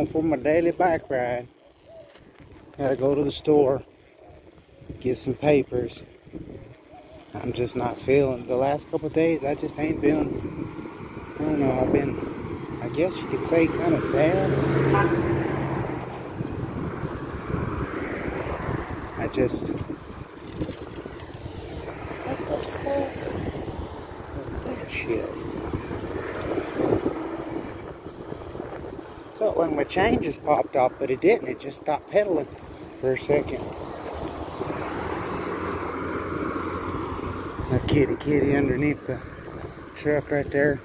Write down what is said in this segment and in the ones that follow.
home for my daily bike ride. Gotta go to the store, get some papers. I'm just not feeling the last couple days. I just ain't feeling. I don't know. I've been, I guess you could say, kind of sad. I just. Shit. Felt like my chain just popped off, but it didn't. It just stopped pedaling for a second. A kitty kitty underneath the truck right there.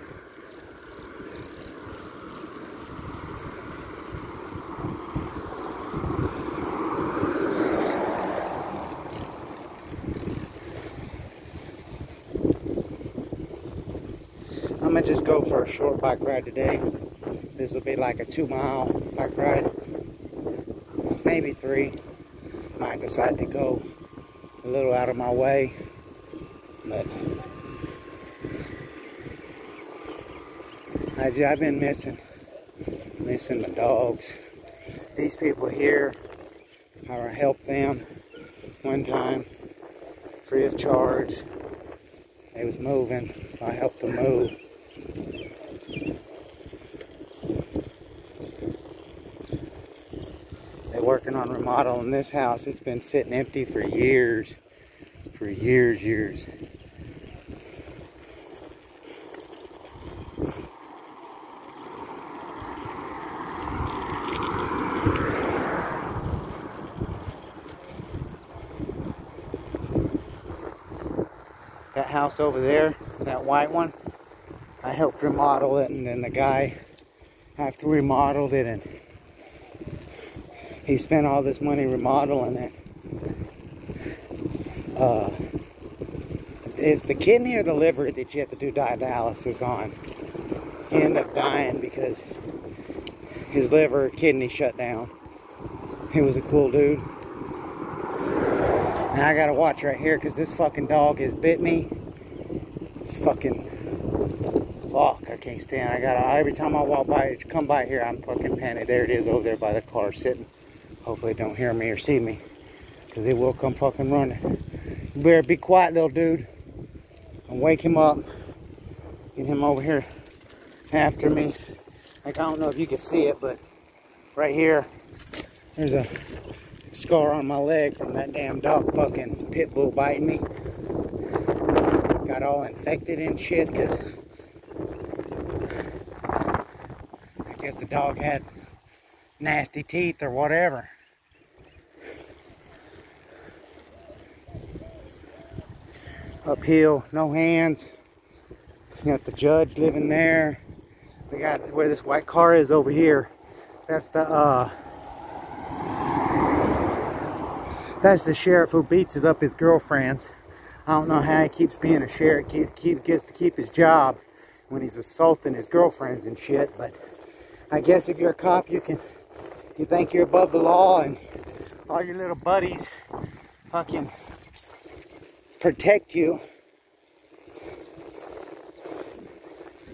I'm gonna just go for a short bike ride today. This will be like a two mile bike ride, maybe three. Might decide to go a little out of my way, but I, have been missing, missing the dogs. These people here, I helped them one time, free of charge. They was moving, so I helped them move. They're working on remodeling this house. It's been sitting empty for years. For years, years. That house over there, that white one, I helped remodel it and then the guy after remodeled it and he spent all this money remodeling it. Uh, it's the kidney or the liver that you have to do dialysis on. He ended up dying because his liver, kidney shut down. He was a cool dude. Now I gotta watch right here because this fucking dog has bit me. It's fucking fuck. I can't stand. I gotta every time I walk by, come by here, I'm fucking panicked. There it is over there by the car sitting. Hopefully it don't hear me or see me. Because it will come fucking running. You better be quiet, little dude. And wake him up. Get him over here after me. Like, I don't know if you can see it, but right here, there's a scar on my leg from that damn dog fucking pit bull biting me. Got all infected and shit because I guess the dog had nasty teeth or whatever. Uphill, no hands. You got the judge living there. We got where this white car is over here. That's the uh that's the sheriff who beats up his girlfriends. I don't know how he keeps being a sheriff, keep, keep, gets to keep his job when he's assaulting his girlfriends and shit, but I guess if you're a cop, you can, you think you're above the law and all your little buddies fucking protect you.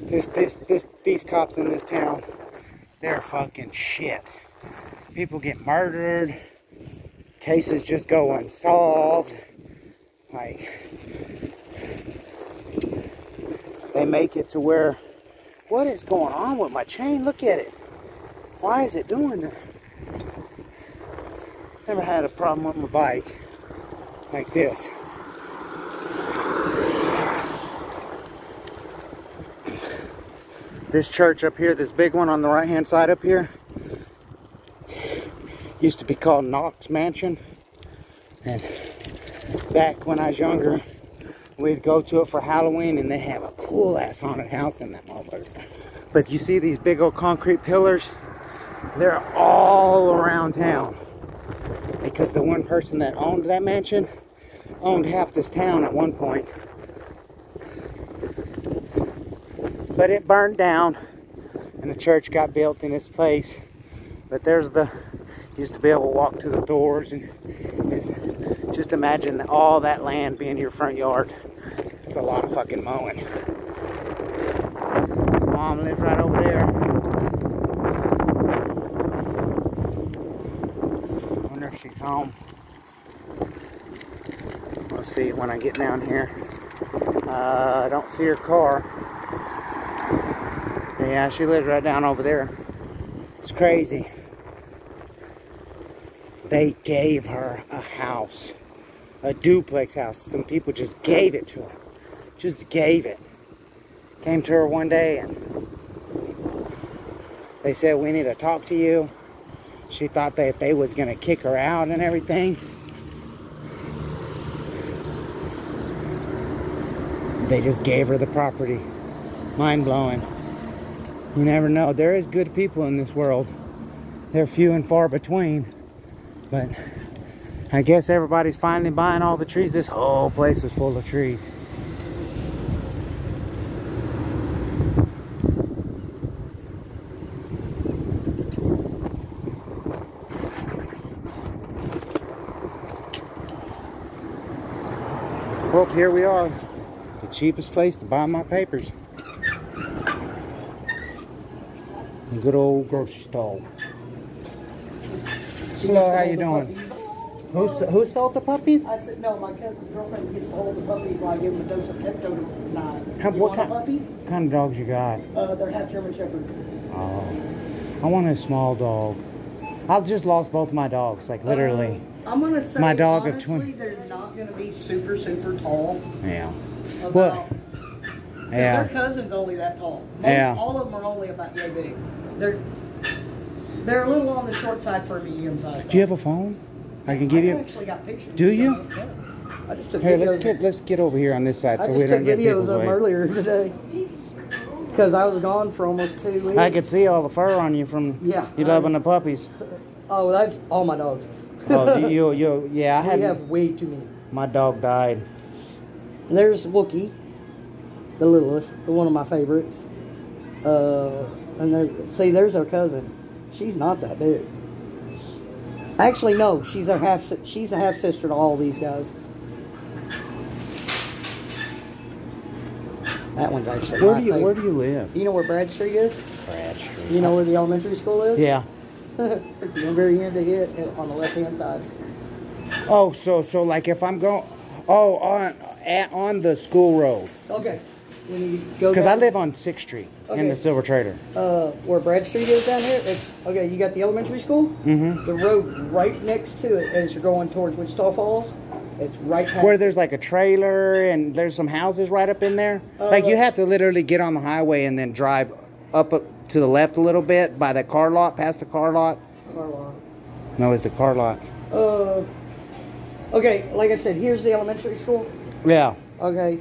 This, this, this, these cops in this town, they're fucking shit. People get murdered. Cases just go unsolved. Like, they make it to where, what is going on with my chain? Look at it. Why is it doing that? Never had a problem with my bike like this. This church up here, this big one on the right hand side up here, used to be called Knox Mansion. And back when I was younger, we'd go to it for Halloween and they have a cool ass haunted house in that motherfucker. But you see these big old concrete pillars? They're all around town. Because the one person that owned that mansion owned half this town at one point. But it burned down and the church got built in its place. But there's the, used to be able to walk to the doors and, and just imagine all that land being your front yard. It's a lot of fucking mowing. Mom lives right over there. Wonder if she's home. We'll see when I get down here. Uh, I don't see her car. Yeah, she lives right down over there. It's crazy. They gave her a house, a duplex house. Some people just gave it to her. Just gave it. Came to her one day and they said, we need to talk to you. She thought that they was gonna kick her out and everything. They just gave her the property. Mind blowing. You never know. There is good people in this world. They're few and far between. But I guess everybody's finally buying all the trees. This whole place was full of trees. Well, here we are. The cheapest place to buy my papers. A good old grocery store. Hello, how you doing? Who, who sold the puppies? I said, no, my cousin's girlfriend gets hold of the puppies while I give them a dose of Pepto tonight. How- you what kind- puppy? What kind of dogs you got? Uh, they're half German Shepherd. Oh, I want a small dog. I've just lost both my dogs, like literally. Uh, I'm gonna say, My dog of honestly, 20 they're not gonna be super, super tall. Yeah. About, Well, Yeah. Their cousin's only that tall. Most, Yeah. All of them are only about yay big. They're they're a little on the short side for a medium size. Do you have a phone? I can give I you. actually got pictures. Do you? yeah. I just took Here, videos. let's get let's get over here on this side I so we don't get videos people of them away. earlier today. Because I was gone for almost two weeks. I could see all the fur on you from Yeah, you I- loving the puppies. Oh, that's all my dogs. Oh, you, you, you yeah, I we had have way too many. my dog died. And there's Wookie, the littlest, one of my favorites. Uh, and there, see, there's our cousin. She's not that big. Actually, no, she's a half. She's a half sister to all these guys. That one's actually Where my do you where do you live? You know where Brad Street is? Brad Street. You know where the elementary school is? Yeah. At the very end of it, uh, on the left hand side. Oh, so so like if I'm going, oh on at, on the school road Okay. When you go because I live on Sixth Street in the Silver Trader. uh, where Brad Street is down here. It's okay. You got the elementary school. Mm-hmm. The road right next to it as you're going towards Wichita Falls. It's right past. Where there's like a trailer and there's some houses right up in there. like you Uh, have to literally get on the highway and then drive up uh, to the left a little bit by the car lot, past the car lot. car lot. No, it's the car lot. Uh, okay. Like I said, here's the elementary school. Yeah. Okay.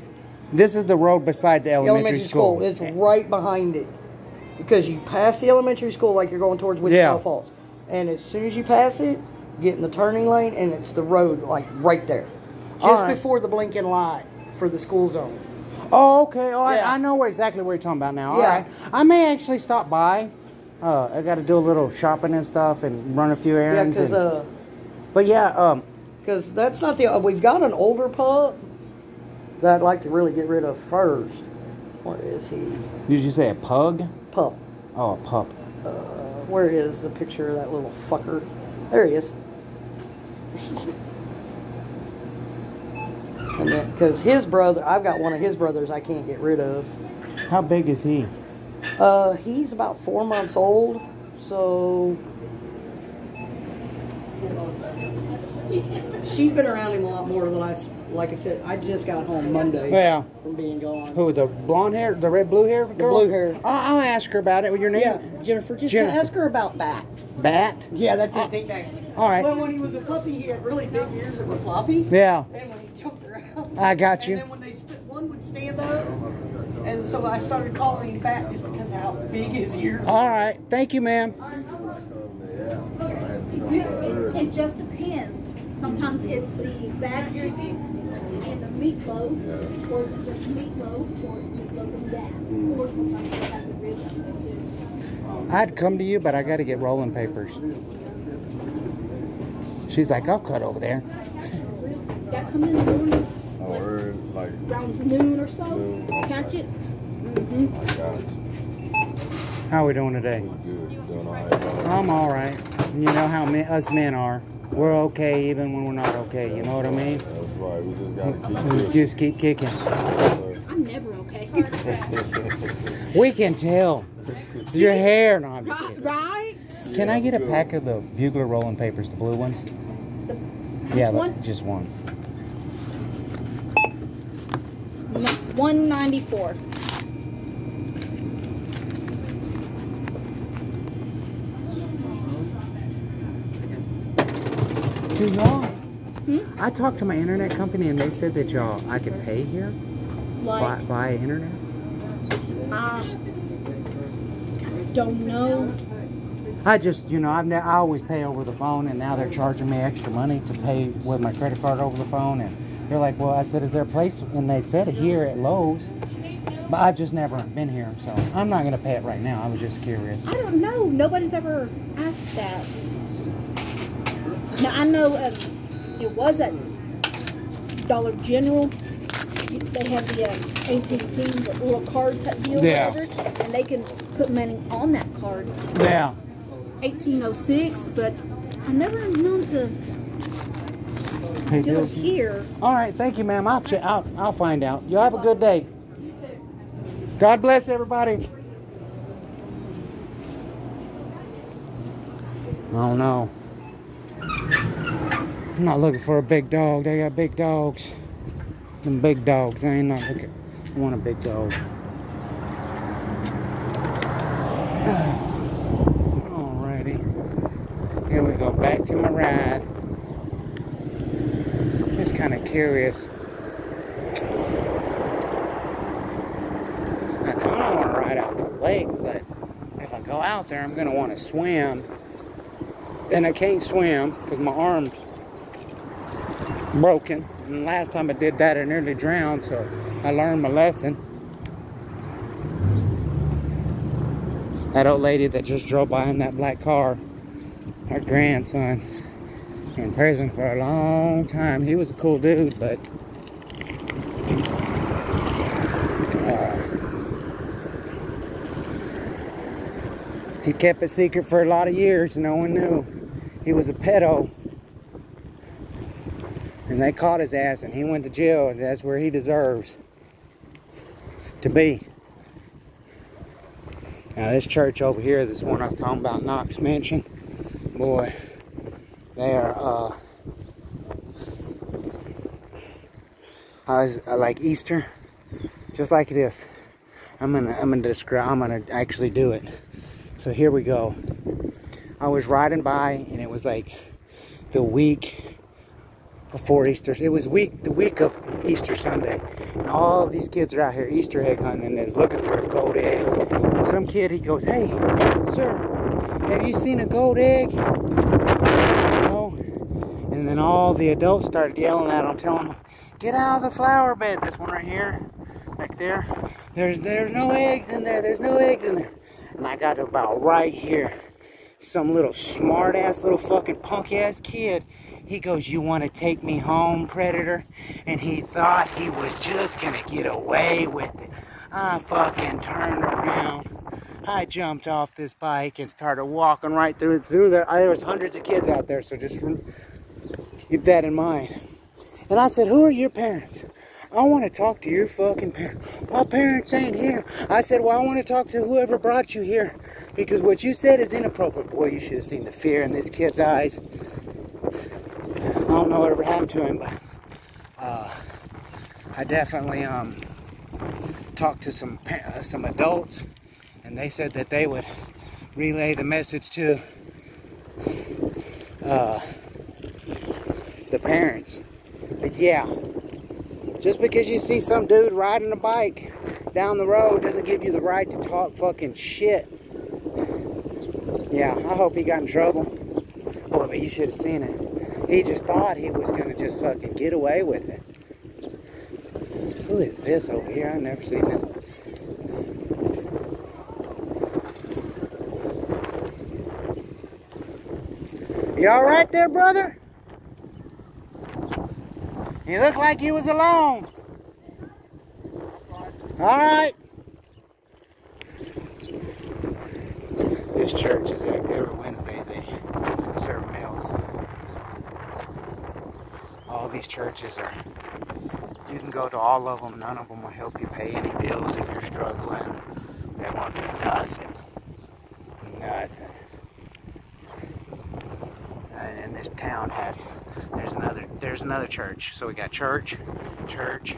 This is the road beside the elementary, elementary school. It's right behind it because you pass the elementary school like you're going towards Wichita Yeah. Falls, and as soon as you pass it, get in the turning lane, and it's the road like right there, just right. before the blinking light for the school zone. Oh, okay. Oh, Yeah. I, I know where exactly where you're talking about now. All Yeah. right. I may actually stop by. Uh, I got to do a little shopping and stuff and run a few Yeah, errands. because and- uh. but yeah, um, Because that's not the. Uh, we've got an older pup that I'd like to really get rid of first. Where is he? did you say a pug? Pup. Oh, a pup. Uh, where is the picture of that little fucker? There he is. and then, because his brother, I've got one of his brothers I can't get rid of. How big is he? Uh, he's about four months old, so. She's been around him a lot more than I. s- Like I said, I just got home Monday Yeah. from being gone. Who, the blonde hair, the red blue hair girl? blue hair. I'll, I'll ask her about it. With your name? Yeah, Jennifer. Just Jennifer. ask her about Bat. Bat. Yeah, that's his uh, nickname. all right. Well, when he was a puppy, he had really big ears that were floppy. Yeah. And when he jumped around. I got you. And then when they st- one would stand up, and so I started calling him Bat just because of how big his ears. Are. All right. Thank you, ma'am. It, it just depends. Sometimes it's the bag juicy and the or is it just meatloaf, or is meatloaf and that? Or sometimes they have the ribs too. I'd come to you, but I got to get rolling papers. She's like, I'll cut over there. That come in the morning, oh, Or like, around noon or so, Noon. catch it. I got it. How are we doing today? Good. Doing all right. I'm all right. You know how men, us men are we're okay even when we're not okay. You know what I mean? That's right. We just gotta keep kicking. Just keep kicking. I'm never okay. we can tell. Your hair, no, I'm just kidding. Right? Can I get a pack of the bugler rolling papers, the blue ones? The, just yeah, one? The, just one. 194. Do y'all? Hmm? I talked to my internet company and they said that y'all I could pay here Like by, via internet. I don't know. I just, you know, I've I always pay over the phone, and now they're charging me extra money to pay with my credit card over the phone. And they're like, "Well," I said, "Is there a place?" And they said it here at Lowe's, but I've just never been here, so I'm not gonna pay it right now. I was just curious. I don't know. Nobody's ever asked that. Now I know uh, it was at Dollar General. They have the uh, AT&T the little card type deal, Yeah. whatever, and they can put money on that card. Yeah. 1806, but I never known to do it here. All right, thank you, ma'am. I'll, I'll I'll find out. You have a good day. God bless everybody. Oh no. I'm not looking for a big dog. They got big dogs. Them big dogs. I ain't not looking. I want a big dog. Alrighty. Here we go. Back to my ride. Just kind of curious. I kind of want to ride out the lake, but if I go out there, I'm going to want to swim. And I can't swim because my arm's broken. And last time I did that, I nearly drowned, so I learned my lesson. That old lady that just drove by in that black car, her grandson, in prison for a long time. He was a cool dude, but uh, he kept it secret for a lot of years. No one knew. He was a pedo. And they caught his ass and he went to jail and that's where he deserves to be. Now this church over here, this one I was talking about, Knox Mansion, boy, they are uh I was uh, like Easter, just like this. I'm gonna I'm gonna describe I'm gonna actually do it. So here we go. I was riding by and it was like the week before Easter. It was week the week of Easter Sunday. And all these kids are out here Easter egg hunting and looking for a gold egg. And some kid he goes, Hey, sir, have you seen a gold egg? Said, no. And then all the adults started yelling at him, telling him, Get out of the flower bed. This one right here, right there. There's there's no eggs in there. There's no eggs in there. And I got about right here. Some little smart ass little fucking punk ass kid. He goes, You want to take me home, Predator? And he thought he was just gonna get away with it. I fucking turned around. I jumped off this bike and started walking right through through there. There was hundreds of kids out there, so just keep that in mind. And I said, Who are your parents? I want to talk to your fucking parents. My parents ain't here. I said, Well, I want to talk to whoever brought you here. Because what you said is inappropriate. Boy, you should have seen the fear in this kid's eyes. I don't know whatever happened to him, but uh, I definitely um, talked to some uh, some adults, and they said that they would relay the message to uh, the parents. But yeah, just because you see some dude riding a bike down the road doesn't give you the right to talk fucking shit. Yeah, I hope he got in trouble. Boy, but you should have seen it. He just thought he was gonna just fucking get away with it. Who is this over here? I've never seen him. You all right there, brother? You look like you was alone. All right. This church is every these churches are. You can go to all of them. None of them will help you pay any bills if you're struggling. They won't do nothing. Nothing. And this town has. There's another. There's another church. So we got church, church.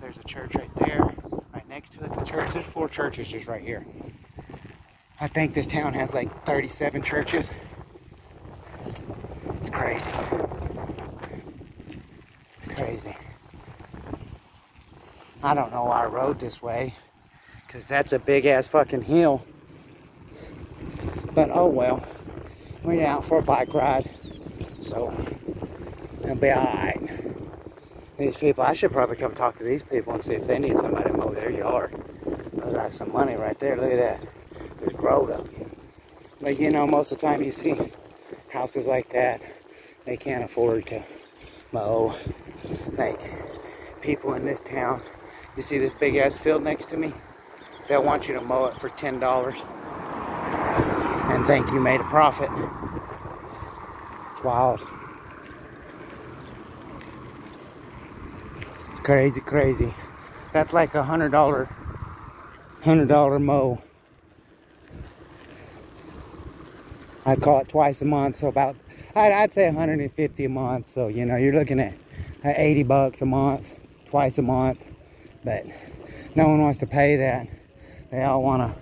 There's a church right there. Right next to it, the church. There's four churches just right here. I think this town has like 37 churches. It's crazy. It's crazy. I don't know why I rode this way. Because that's a big ass fucking hill. But oh well. We're out for a bike ride. So it'll be alright. These people, I should probably come talk to these people and see if they need somebody to mow their yard. Look like some money right there. Look at that. There's growth up. But you know, most of the time you see houses like that, they can't afford to mow. Like people in this town, you see this big ass field next to me? They'll want you to mow it for ten dollars and think you made a profit. It's wild. It's crazy, crazy. That's like a hundred dollar, hundred dollar mow. I call it twice a month, so about I'd, I'd say 150 a month. So you know you're looking at, at 80 bucks a month, twice a month. But no one wants to pay that. They all want to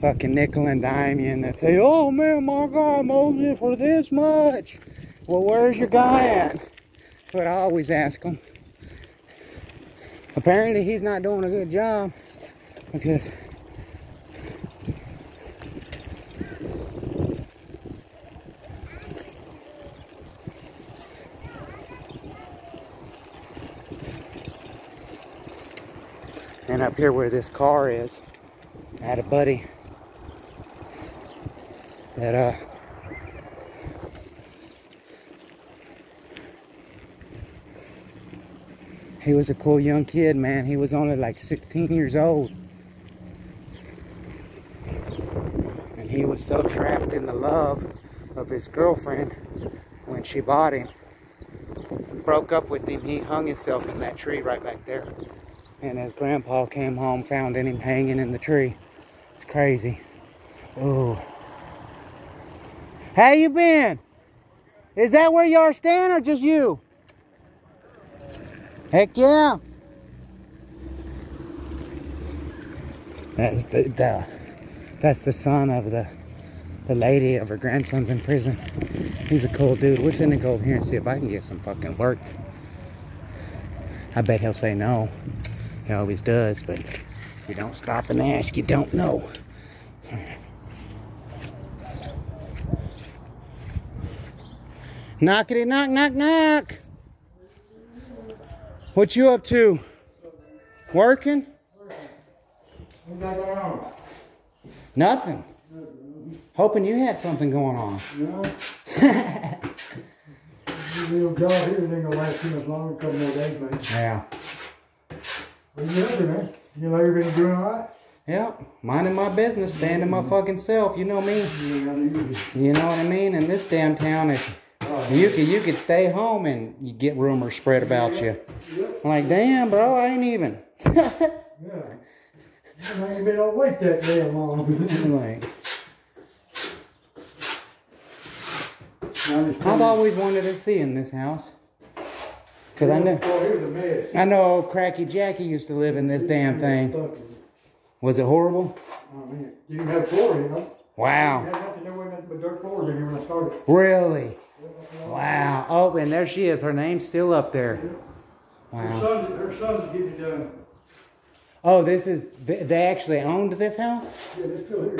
fucking nickel and dime you, and they say, "Oh man, my mowed it for this much." Well, where's your guy at? But I always ask him. Apparently, he's not doing a good job because And up here where this car is, I had a buddy that uh he was a cool young kid, man. He was only like 16 years old. And he was so trapped in the love of his girlfriend when she bought him. Broke up with him, he hung himself in that tree right back there. And his grandpa came home, found him hanging in the tree. It's crazy. Ooh. How you been? Is that where you are staying or just you? Heck yeah. That's the, the that's the son of the the lady of her grandson's in prison. He's a cool dude. We're finna go over here and see if I can get some fucking work. I bet he'll say no. He always does, but if you don't stop and ask, you don't know. Knock Knockity knock, knock, knock. What you up to? Working? What's that going on? Nothing. Hoping you had something going on. No. This little job here ain't gonna last too much longer, couple more days. Yeah. You up to, man? You know everything doing all right? Yeah. Minding my business, standing my mm-hmm. fucking self. You know me. You gotta use it. You know what I mean? In this damn town, if Oh, you could you could stay home and you get rumors spread about you. I'm like, damn, bro, I ain't even. yeah. You ain't been wait that damn long. Like, I've always wanted to see in this house. Cause I know here's a mess. I know old Cracky Jackie used to live in this damn thing. Was it horrible? Oh, man. You didn't have floor, you know? You Wow. had nothing, there wasn't nothing but dirt floors in here when I started. Really? Wow. Oh, and there she is. Her name's still up there. Wow. Her sons, her sons getting it done. Oh, this is they they actually owned this house? Yeah, they're still here.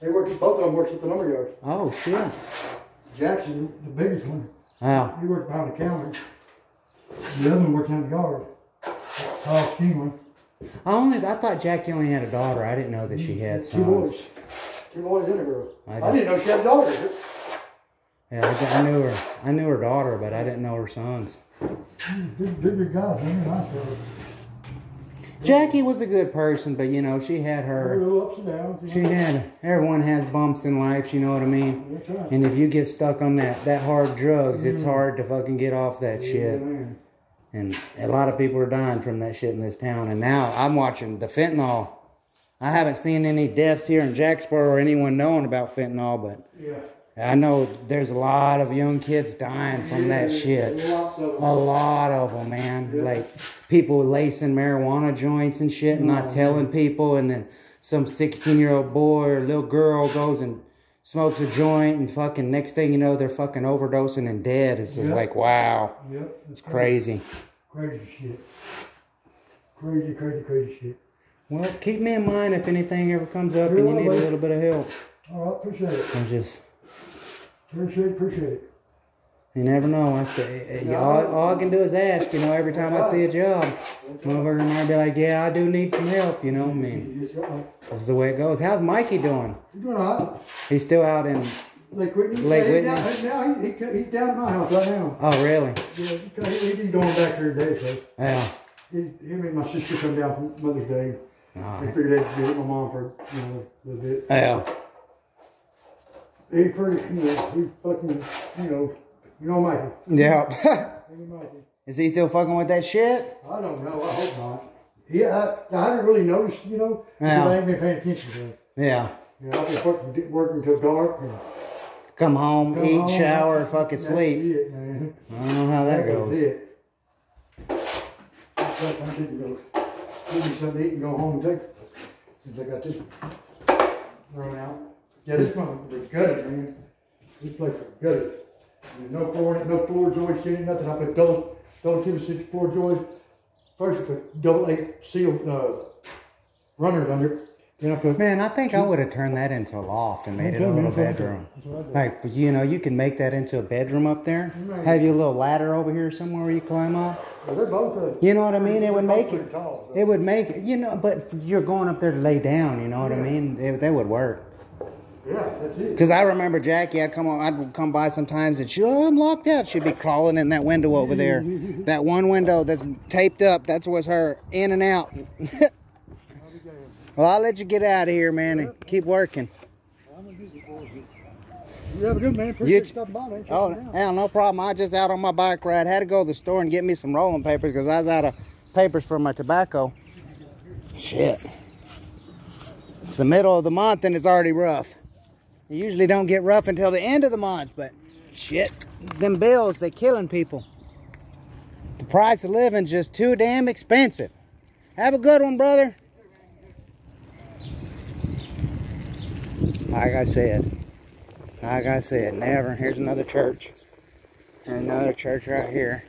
They work, both of them works at the lumberyard. Oh shit. Jackson, the biggest one, Wow. he works behind the counter. The other one works in the yard. Tall, skinny one. I only I thought Jackie only had a daughter. I didn't know that she had Two boys. sons. Two boys and a girl. I I, didn't know she had a daughter. Yeah, I, I knew her. I knew her daughter, but I didn't know her sons. They're guys, man. Fellas. Jackie was a good person, but you know, she had her. little ups and downs. She had. Everyone has bumps in life. You know what I mean? That's right. And if you get stuck on that that hard drugs, it's mm. hard to fucking get off that Yeah, shit. man. And a lot of people are dying from that shit in this town. And now I'm watching the fentanyl. I haven't seen any deaths here in Jacksboro or anyone knowing about fentanyl, but Yeah. I know there's a lot of young kids dying from that shit. A lot of them, man. Yeah. Like people lacing marijuana joints and shit, and not telling people, and then some 16 year old boy or little girl goes and smokes a joint, and fucking next thing you know, they're fucking overdosing and dead. It's just Yeah. like, wow, Yep. it's crazy. Crazy shit. Crazy, crazy, crazy shit. Well, keep me in mind if anything ever comes up and you need a little bit of help. All right, appreciate it. I'm just, Appreciate appreciate it. You never know. I say, Yeah. all, all I can do is ask, you know, every time I see a job. Motherfucker might be like, yeah, I do need some help, you know. I mean, this is the way it goes. How's Mikey doing? You doing all right? He's still out in. Lake Whitney? Lake Whitney? He's down, now he, he, he's down at my house right now. Oh, really? Yeah, he, he, he's going back here today, so. Yeah. He, him and my sister come down from Mother's Day. All They right. figured they'd visit my mom for, you know, a little bit. Yeah. He pretty, you know, he fucking, you know, you know Mikey. Yeah. You know Mikey. is he still fucking with that shit? I don't know, I hope not. Yeah, I, I haven't really noticed, you know, Yeah. I ain't been paying attention to him. Yeah. You know, I've been working, working till dark. And Come home, come eat, home, shower, fucking sleep. it. I don't know how that was goes. it. I didn't go. Give me something to eat and go home and take. Since I got this thrown out. Yeah, this one was gutted, man. This place was gutted. There's no floor, no floor joists in it, nothing. I put double, double two six floor joists. First I put double eight seal, uh, runners under it. Then I put. Man, I think I would have turned that into a loft and made it a little that's what I bedroom. did. That's what I did. Like, you know, you can make that into a bedroom up there. Right. Have you a little ladder over here somewhere where you climb up. Well, they're both, uh, You know what I mean? It would make it. tall, so. It would make it. You know, but you're going up there to lay down. You know what I mean? It, that would work. Yeah, that's it. Cause I remember Jackie, I'd come on, I'd come by sometimes, and she, oh, I'm locked out. She'd be crawling in that window over there, that one window that's taped up. That's what's her in and out. well, I'll let you get out of here, man, and keep working. You have a good man. Appreciate You- stopping by, man. Oh, Checking it out. hell, no problem. I just out on my bike ride. Had to go to the store and get me some rolling papers because I was out of papers for my tobacco. Shit. It's the middle of the month and it's already rough. You usually don't get rough until the end of the month, but shit, them bills, they killing people. The price of living's just too damn expensive. Have a good one, brother. Like I said, like I said, never. Here's another church. There's another church right here.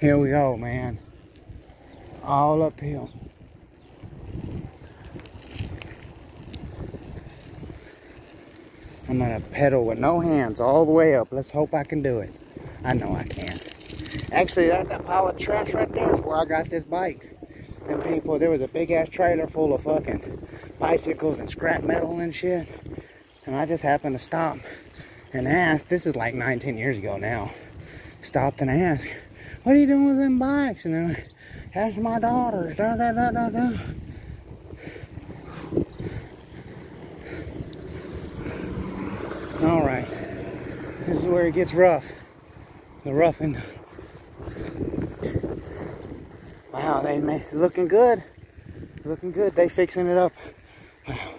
Here we go, man. All uphill. I'm gonna pedal with no hands all the way up. Let's hope I can do it. I know I can. Actually, that, that pile of trash right there is where I got this bike. And people, there was a big ass trailer full of fucking bicycles and scrap metal and shit. And I just happened to stop and ask. This is like 19 years ago now. Stopped and asked, "What are you doing with them bikes?" And they're like, "That's my daughter's." Da da da da da. All right, this is where it gets rough. The roughing. Wow, they made looking good. Looking good. They fixing it up. Wow.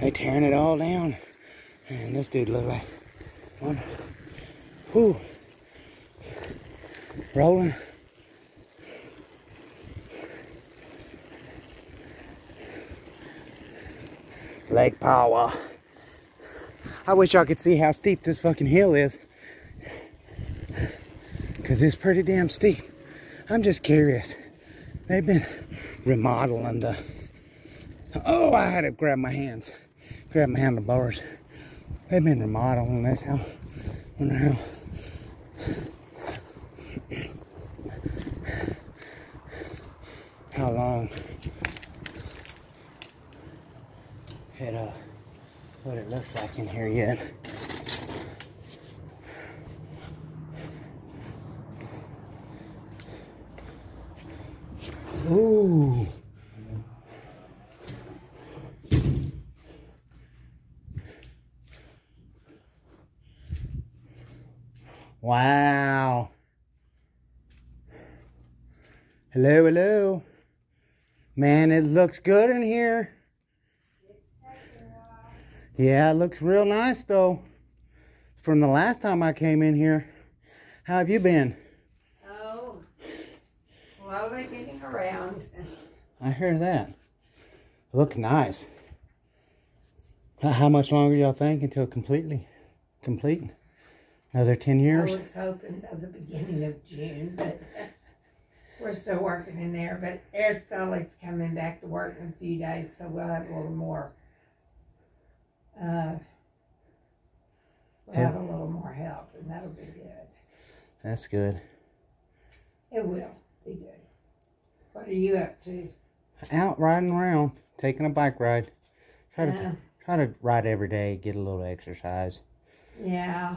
They tearing it all down. And this dude look like one. Whew. Rolling. Leg power. I wish y'all could see how steep this fucking hill is. Cause it's pretty damn steep. I'm just curious. They've been remodeling the. Oh, I had to grab my hands, grab my handlebars. They've been remodeling this. How? Wonder how. How long? in here yet. Ooh. Wow. Hello, hello. Man, it looks good in here. Yeah, it looks real nice though. From the last time I came in here. How have you been? Oh, slowly getting around. I hear that. Looks nice. How- much longer y'all think until completely complete? Another 10 years? I was hoping by the beginning of June, but we're still working in there. But Eric Sully's coming back to work in a few days, so we'll have a little more. Uh, have a little more help, and that'll be good. That's good. It will be good. What are you up to? Out riding around, taking a bike ride. Try to try to ride every day, get a little exercise. Yeah.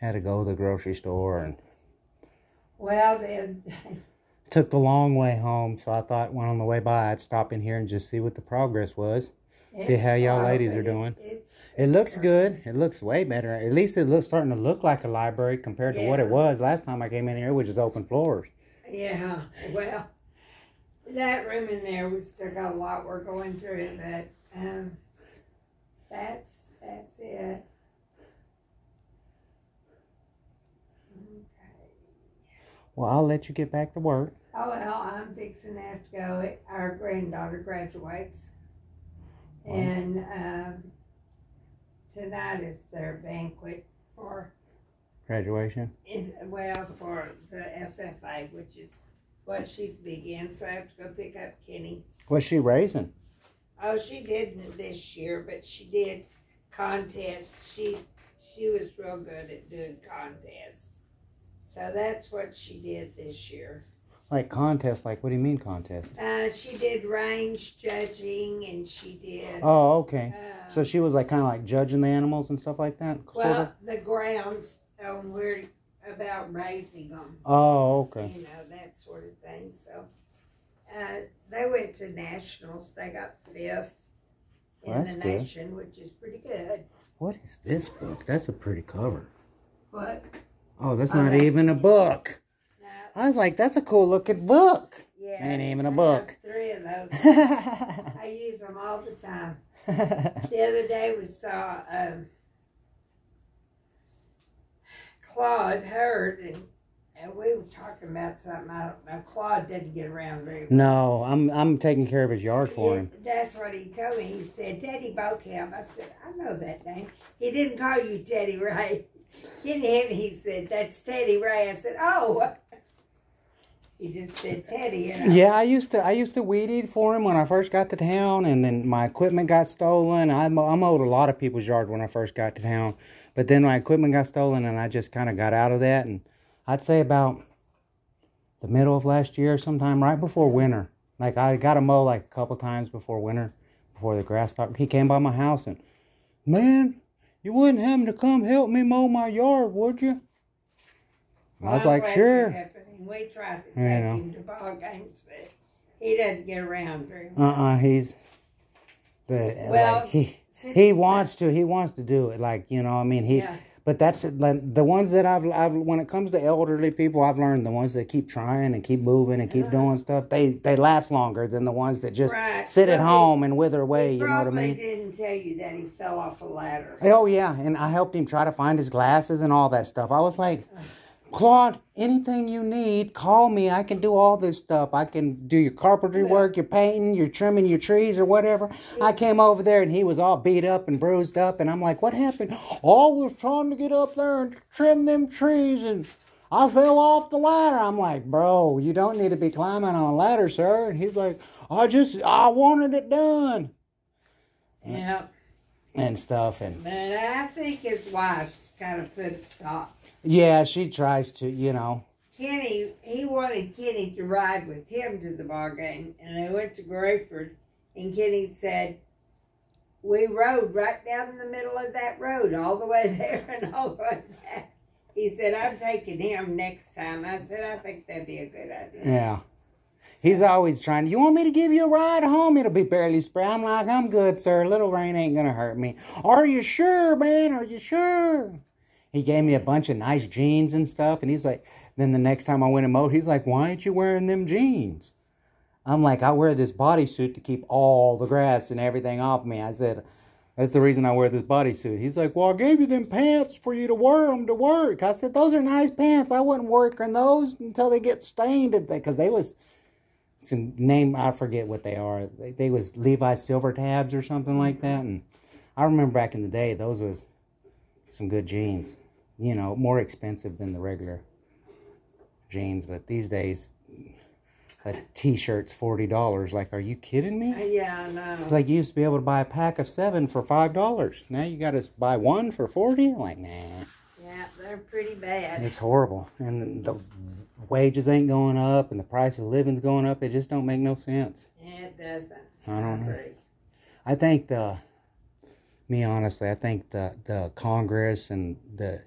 Had to go to the grocery store and Well, then, took the long way home, so I thought when on the way by I'd stop in here and just see what the progress was. See how y'all ladies are doing. It looks good. It looks way better. At least it looks starting to look like a library compared to what it was last time I came in here, which is open floors. Yeah, well, that room in there, we still got a lot we're going through, it, but, um, that's, that's it. Okay. Well, I'll let you get back to work. Oh, well, I'm fixing to have to go, our granddaughter graduates. Wow. And, um, tonight is their banquet for Graduation. in, well, for the FFA, which is what she's big in, so I have to go pick up Kenny. What's she raising? Oh, she didn't this year, but she did contests. She she was real good at doing contests. So that's what she did this year. Like contest? Like what do you mean contest? Uh, she did range judging and she did. Oh, okay. uh, So she was like kind of like judging the animals and stuff like that. well, Sort of. the grounds on where about raising them. Oh, okay. you know, that sort of thing. So uh, they went to nationals. They got fifth in Well, the good. nation, which is pretty good. What is this book? That's a pretty cover. What? Oh, that's Oh, not even a book. I was like, that's a cool looking book. yeah, Ain't even a I have book. Three of those. I use them all the time. The other day we saw um, Claude Hurd, and, and we were talking about something. I don't know. Claude didn't get around very well. no, I'm I'm taking care of his yard for him. That's what he told me. He said, Teddy Beauchamp. I said, I know that name. He didn't call you Teddy Ray. Kenny him, he said, that's Teddy Ray. I said, oh. He just said Teddy. And I, Yeah, I used to I used to weed eat for him when I first got to town, and then my equipment got stolen. I I mowed a lot of people's yard when I first got to town, but then my equipment got stolen, and I just kind of got out of that. And I'd say about the middle of last year, sometime right before winter. Like I got to mow like a couple times before winter, before the grass started. He came by my house and, man, you wouldn't have him to come help me mow my yard, would you? I was I'm like, sure. You're. We tried to take him to ball games, but he doesn't get around very much. Uh uh he's the Well, like he he wants to he wants to do it like you know I mean he Yeah. but that's like, the ones that I've I've when it comes to elderly people I've learned the ones that keep trying and keep moving and keep Uh-huh. doing stuff they they last longer than the ones that just Right. sit at he- home and wither away you know what I mean didn't tell you that he fell off a ladder. oh yeah and I helped him try to find his glasses and all that stuff I was like Claude, anything you need, call me. I can do all this stuff. I can do your carpentry work, your painting, your trimming your trees or whatever. I came over there and he was all beat up and bruised up, and I'm like, what happened? Oh, I was trying to get up there and trim them trees and I fell off the ladder. I'm like, bro, you don't need to be climbing on a ladder, sir. And he's like, I just, I wanted it done Yeah. and stuff. And But I think his wife kind of put a stop. yeah, she tries to, you know. Kenny, he wanted Kenny to ride with him to the ball game, and they went to Graford, and Kenny said, "We rode right down the middle of that road, all the way there and all the way back." He said, "I'm taking him next time." I said, "I think that'd be a good idea." Yeah. He's always trying. You want me to give you a ride home? It'll be barely spray. I'm like, I'm good, sir. Little rain ain't gonna hurt me. Are you sure, man? Are you sure? He gave me a bunch of nice jeans and stuff, and he's like, then the next time I went and mowed, he's like, why aren't you wearing them jeans? I'm like, I wear this bodysuit to keep all the grass and everything off me. I said, that's the reason I wear this bodysuit. He's like, well, I gave you them pants for you to wear them to work. I said, those are nice pants. I wouldn't work in those until they get stained, because they was some name I forget what they are. They, they was Levi Silver tabs or something like that. And I remember back in the day, those was some good jeans. You know, more expensive than the regular jeans, but these days a t-shirt's forty dollars. Like, are you kidding me? Uh, Yeah, I know. It's like you used to be able to buy a pack of seven for five dollars. Now you got to buy one for forty. Like, nah, Yeah, they're pretty bad. it's horrible. And the wages ain't going up, and the price of living's going up. It just don't make no sense. It doesn't. I don't know. agree. I think the, me honestly, I think the the Congress and the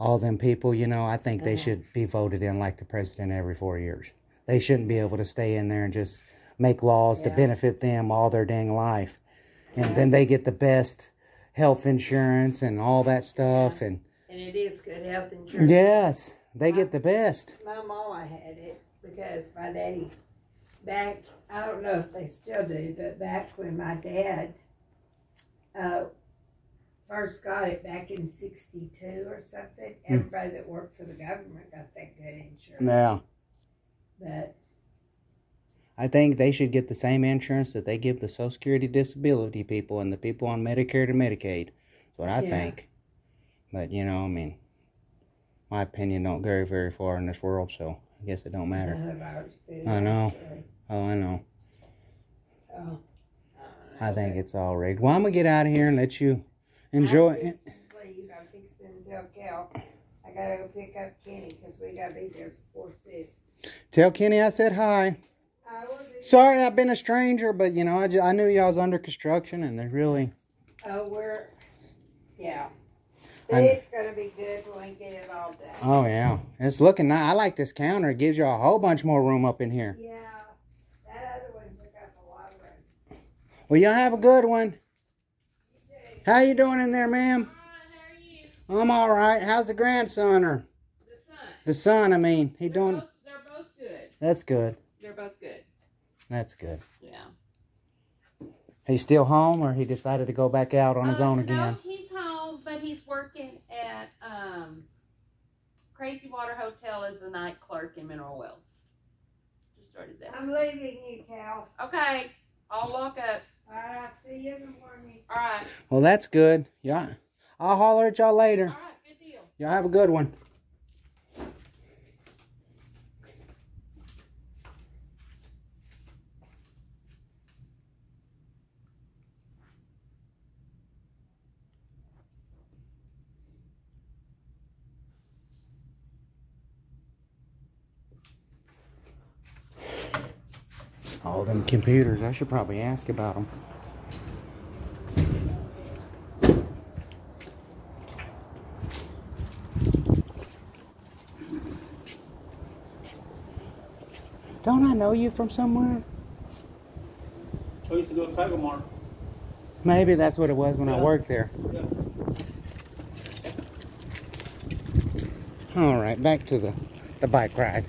all them people, you know, I think they should be voted in like the president every four years. They shouldn't be able to stay in there and just make laws to benefit them all their dang life, and then they get the best health insurance and all that stuff, and And it is good health insurance. yes, they get the best. My mama had it because my daddy, back, I don't know if they still do, but back when my dad uh, first got it back in 62 or something, hmm. everybody that worked for the government got that good insurance. Yeah, But I think they should get the same insurance that they give the Social Security disability people and the people on Medicare to Medicaid. That's what I Yeah. think. But you know, I mean, my opinion don't go very far in this world, so I guess it don't matter. none of ours do. I know. actually. Oh, I know. So, I think it's all rigged. Well, I'm gonna get out of here and let you enjoy it. Leave. I'm fixing to tell Cal. I gotta go pick up Kenny because we gotta be there before six. Tell Kenny I said hi. I. Sorry, I've been a stranger, but you know, I, ju- I knew y'all was under construction, and there's really Oh, we're, yeah. It's gonna be good when we get it all done. oh yeah, it's looking nice. I like this counter. It gives you a whole bunch more room up in here. Yeah, that other one took up a lot of room. Well, y'all have a good one. How you doing in there, ma'am? I'm all right. How's the grandson or The son. the son? I mean, he They're doing. both, they're both good. That's good. They're both good. That's good. Yeah. He's still home, or he decided to go back out on his Uh, own No, again. he's home, but he's working at um, Crazy Water Hotel as the night clerk in Mineral Wells. Just started that. I'm leaving you, Cal. Okay, I'll lock up. Alright, see you in the morning. All right. Well, that's good. Yeah, I'll holler at y'all later. right. Good deal. Y'all have a good one. All them computers, I should probably ask about them. Don't I know you from somewhere? I used to go to Tiger Mart. Maybe that's what it was when I worked there. Yeah. All right, back to the, the bike ride.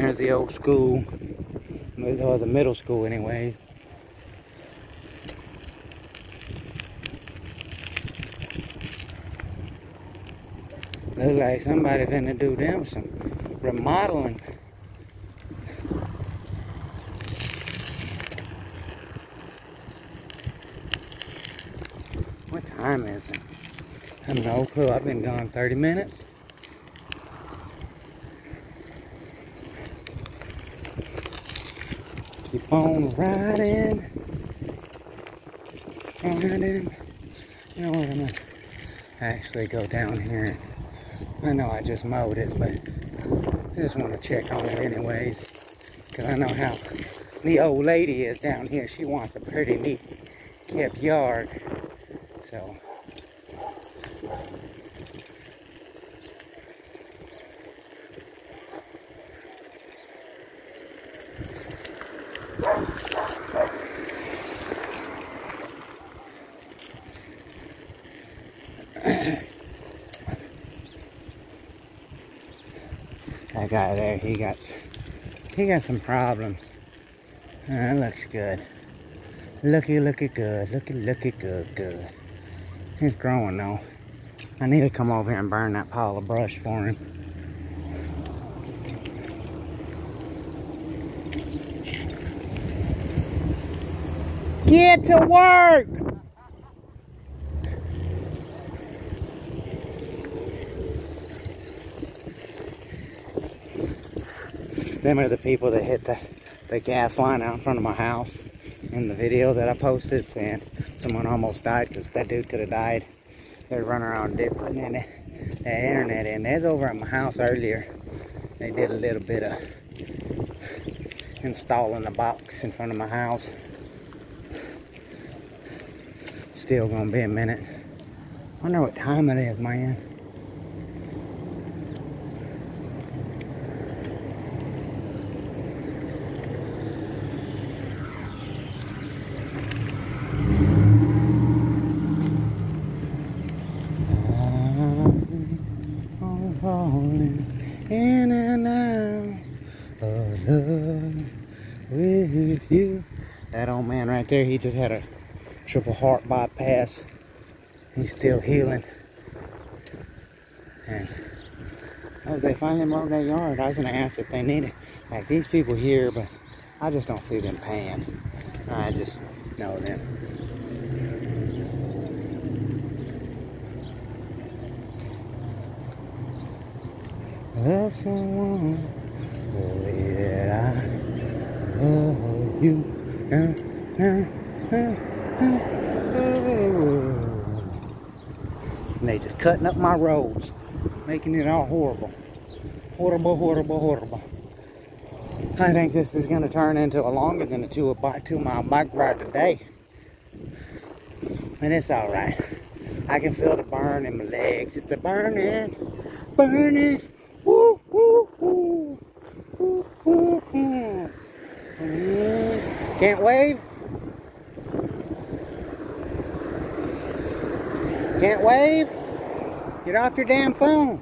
There's the old school. Was a middle school anyways. Look like somebody finna do them some remodeling. What time is it? I have no clue. I've been gone 30 minutes. Keep on riding. Riding. You know what? I'm gonna actually go down here. I know I just mowed it, but I just want to check on it anyways. Because I know how the old lady is down here. She wants a pretty neat kept yard. So that guy there, he got he got some problems. Uh, that looks good. Looky, looky good. Looky, looky good, good. He's growing though. I need to come over here and burn that pile of brush for him. Get to work! Them are the people that hit the, the gas line out in front of my house in the video that I posted saying someone almost died because that dude could have died. They're running around putting in the, the internet in. Was over at my house earlier. They did a little bit of installing the box in front of my house. Still gonna be a minute. I wonder what time it is, man. I'm falling in and out of love with you. That old man right there, he just had a triple heart bypass. He's still healing. And oh, they finally mowed that yard. I was gonna ask if they needed it. like these people here, but I just don't see them paying. I just know them. Love someone I love you. Uh. And they just cutting up my roads, making it all horrible. Horrible, horrible, horrible. I think this is going to turn into a longer than a two, a two mile bike ride today. And it's all right. I can feel the burn in my legs. It's a burning, burning. Woo, woo, woo. Woo, woo, woo. Can't wave? Can't wave? Get off your damn phone.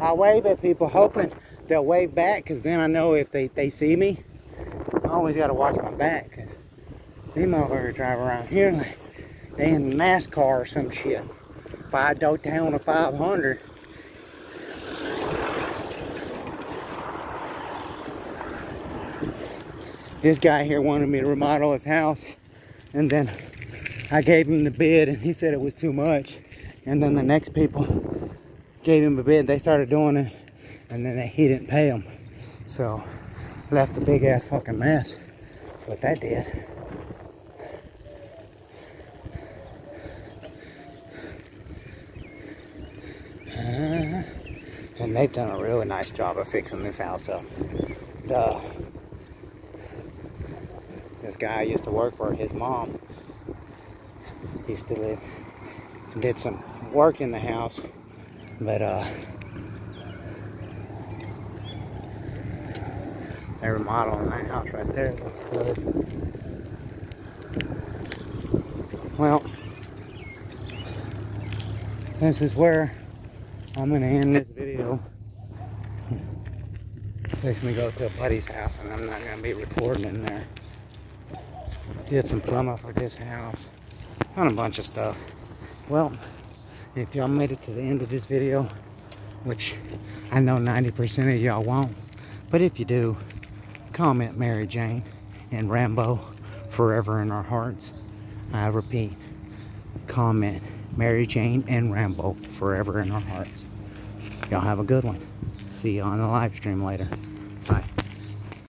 I wave at people hoping they'll wave back because then I know if they, they see me. I always got to watch my back because they motherfuckers drive around here like they in NASCAR or some shit. If I go down to 500, this guy here wanted me to remodel his house and then I gave him the bid and he said it was too much and then the next people gave him a bid. They started doing it and then they, he didn't pay them so left a big ass fucking mess. What that did. Uh, and they've done a really nice job of fixing this house up. The this guy used to work for, his mom used to live, did some work in the house, but uh, they're remodeling that house right there. Looks good. Well, this is where I'm gonna end this video. Takes me go to a buddy's house, and I'm not gonna be recording in there did some plumbing for this house on a bunch of stuff well if y'all made it to the end of this video which i know 90% of y'all won't but if you do comment mary jane and rambo forever in our hearts. I repeat comment mary jane and rambo forever in our hearts. Y'all have a good one. See you on the live stream later